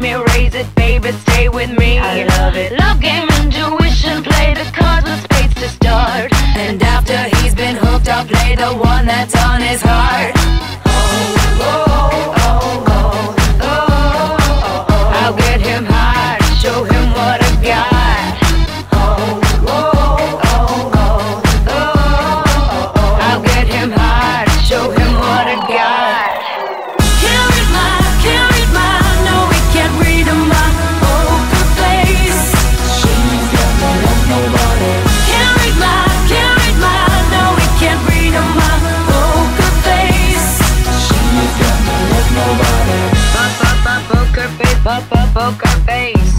me raise it, baby, stay with me. I love it. Love game, intuition, play the cards with spades to start. And after he's been hooked, I'll play the one that's on his heart. face.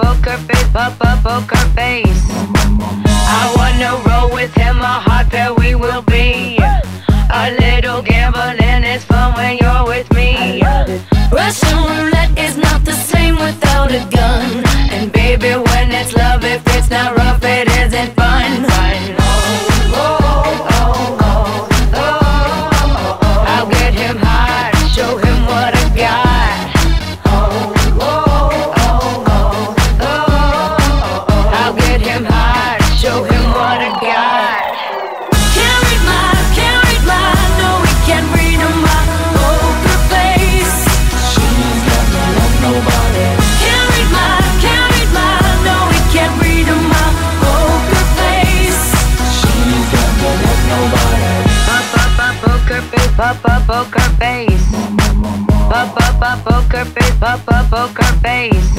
Poker face, poker face. I wanna roll with him, a heart that we will be. Bop up poker face. Bop up poker face. Bop up poker face.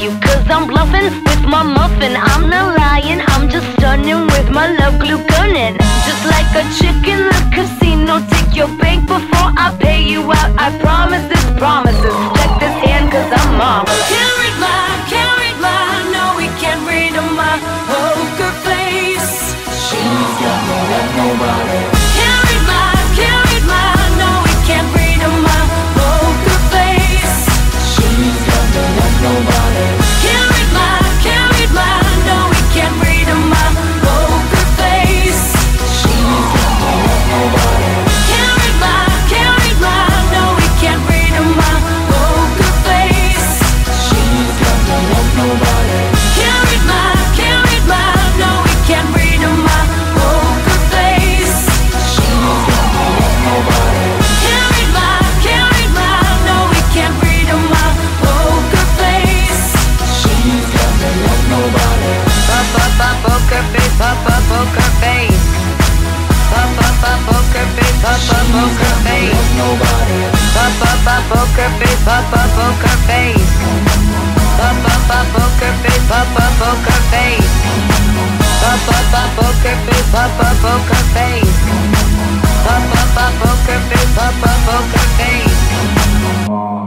you Cause I'm bluffing with my muffin I'm not lying, I'm just stunning with my love glue gunning Just like a chicken nobody. poker face, papa poker face. Papa poker face, papa poker face. Papa poker face, papa poker face. Papa poker face, papa poker face.